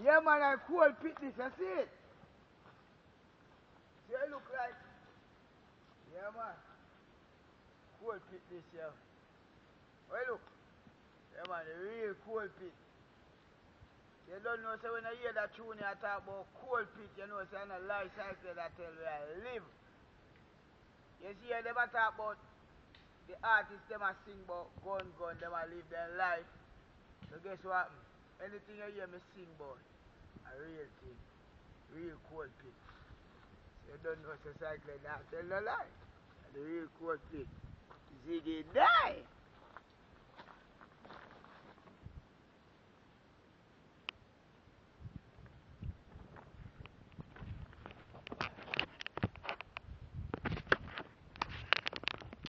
Yeah, man, I cold pit this, you see it? See it look like? Yeah, man. Cold pit this, yeah. Well, look. Yeah, man, the real cold pit. You don't know, so when I hear that tune, you talk about cold pit, you know, so a life cycle that tell I live. You see, they never talk about the artists, them a sing about gun, gun, them a live their life. So guess what happen? Anything you hear me sing about, a real thing. Real cold pit. So you don't know, so cycle that tell no lie. The real cold pit. Ziggy die!